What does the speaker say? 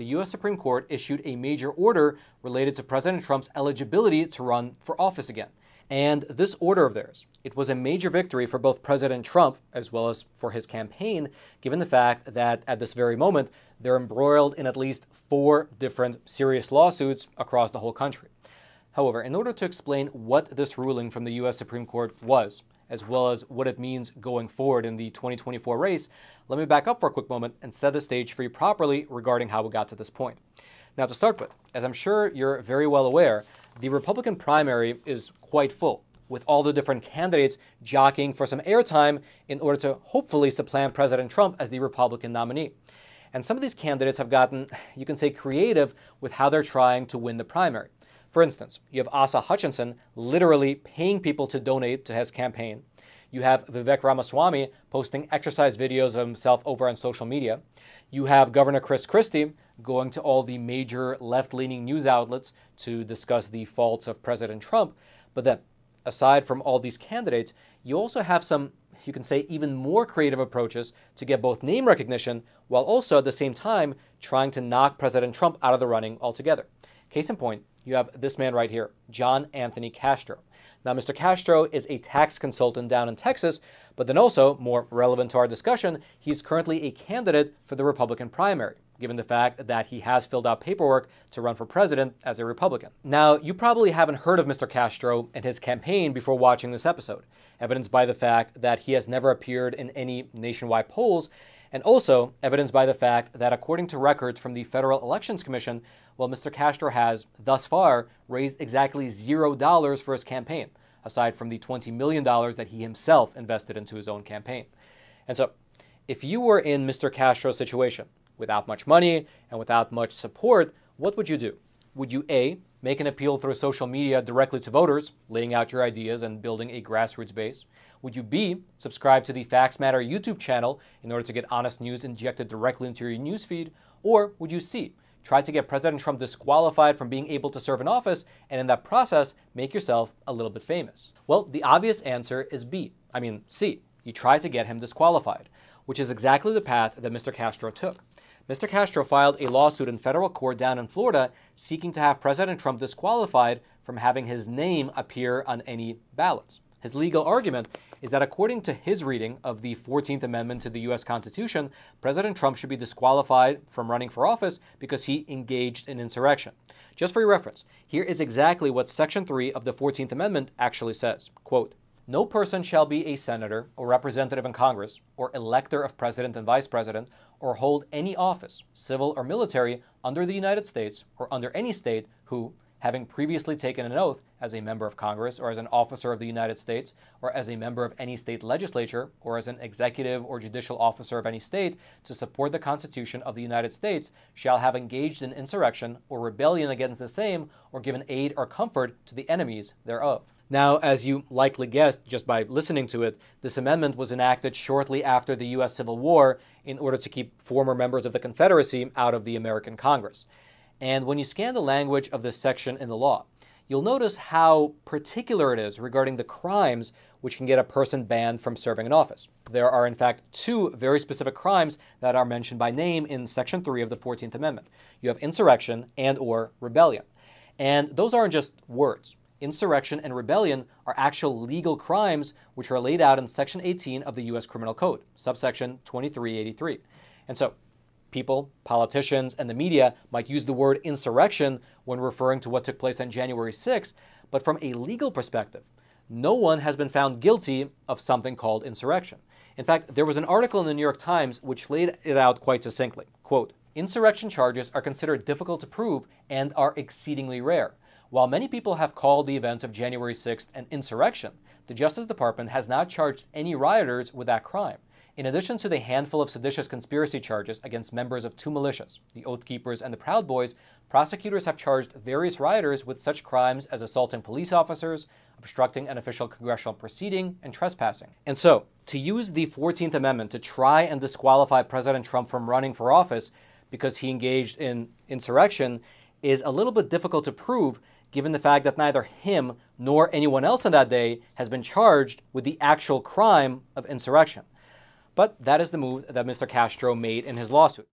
the U.S. Supreme Court issued a major order related to President Trump's eligibility to run for office again. And this order of theirs, it was a major victory for both President Trump as well as for his campaign, given the fact that at this very moment, they're embroiled in at least four different serious lawsuits across the whole country. However, in order to explain what this ruling from the U.S. Supreme Court was, as well as what it means going forward in the 2024 race, let me back up for a quick moment and set the stage for you properly regarding how we got to this point. Now, to start with, as I'm sure you're very well aware, the Republican primary is quite full, with all the different candidates jockeying for some airtime in order to hopefully supplant President Trump as the Republican nominee. And some of these candidates have gotten, you can say, creative with how they're trying to win the primary. For instance, you have Asa Hutchinson literally paying people to donate to his campaign. You have Vivek Ramaswamy posting exercise videos of himself over on social media. You have Governor Chris Christie going to all the major left leaning news outlets to discuss the faults of President Trump. But then, aside from all these candidates, you also have some, you can say, even more creative approaches to get both name recognition while also at the same time trying to knock President Trump out of the running altogether. Case in point, you have this man right here, John Anthony Castro. Now, Mr. Castro is a tax consultant down in Texas, but then also, more relevant to our discussion, he's currently a candidate for the Republican primary given the fact that he has filled out paperwork to run for president as a Republican. Now, you probably haven't heard of Mr. Castro and his campaign before watching this episode, evidenced by the fact that he has never appeared in any nationwide polls, and also evidenced by the fact that according to records from the Federal Elections Commission, well, Mr. Castro has, thus far, raised exactly zero dollars for his campaign, aside from the $20 million that he himself invested into his own campaign. And so, if you were in Mr. Castro's situation, without much money and without much support, what would you do? Would you A, make an appeal through social media directly to voters, laying out your ideas and building a grassroots base? Would you B, subscribe to the Facts Matter YouTube channel in order to get honest news injected directly into your newsfeed? Or would you C, try to get President Trump disqualified from being able to serve in office and in that process make yourself a little bit famous? Well, the obvious answer is B, I mean C. You try to get him disqualified, which is exactly the path that Mr. Castro took. Mr. Castro filed a lawsuit in federal court down in Florida seeking to have President Trump disqualified from having his name appear on any ballots. His legal argument is that according to his reading of the 14th Amendment to the U.S. Constitution, President Trump should be disqualified from running for office because he engaged in insurrection. Just for your reference, here is exactly what Section 3 of the 14th Amendment actually says. Quote, no person shall be a senator or representative in Congress, or elector of president and vice president, or hold any office, civil or military, under the United States or under any state who, having previously taken an oath as a member of Congress or as an officer of the United States or as a member of any state legislature or as an executive or judicial officer of any state to support the Constitution of the United States shall have engaged in insurrection or rebellion against the same or given aid or comfort to the enemies thereof. Now, as you likely guessed just by listening to it, this amendment was enacted shortly after the U.S. Civil War in order to keep former members of the Confederacy out of the American Congress. And when you scan the language of this section in the law, you'll notice how particular it is regarding the crimes which can get a person banned from serving in office. There are, in fact, two very specific crimes that are mentioned by name in Section 3 of the 14th Amendment. You have insurrection and or rebellion. And those aren't just words insurrection, and rebellion are actual legal crimes which are laid out in Section 18 of the U.S. Criminal Code, subsection 2383. And so, people, politicians, and the media might use the word insurrection when referring to what took place on January 6th, but from a legal perspective, no one has been found guilty of something called insurrection. In fact, there was an article in the New York Times which laid it out quite succinctly. Quote, Insurrection charges are considered difficult to prove and are exceedingly rare. While many people have called the events of January 6th an insurrection, the Justice Department has not charged any rioters with that crime. In addition to the handful of seditious conspiracy charges against members of two militias, the Oath Keepers and the Proud Boys, prosecutors have charged various rioters with such crimes as assaulting police officers, obstructing an official congressional proceeding, and trespassing. And so, to use the 14th Amendment to try and disqualify President Trump from running for office because he engaged in insurrection is a little bit difficult to prove given the fact that neither him nor anyone else on that day has been charged with the actual crime of insurrection. But that is the move that Mr. Castro made in his lawsuit.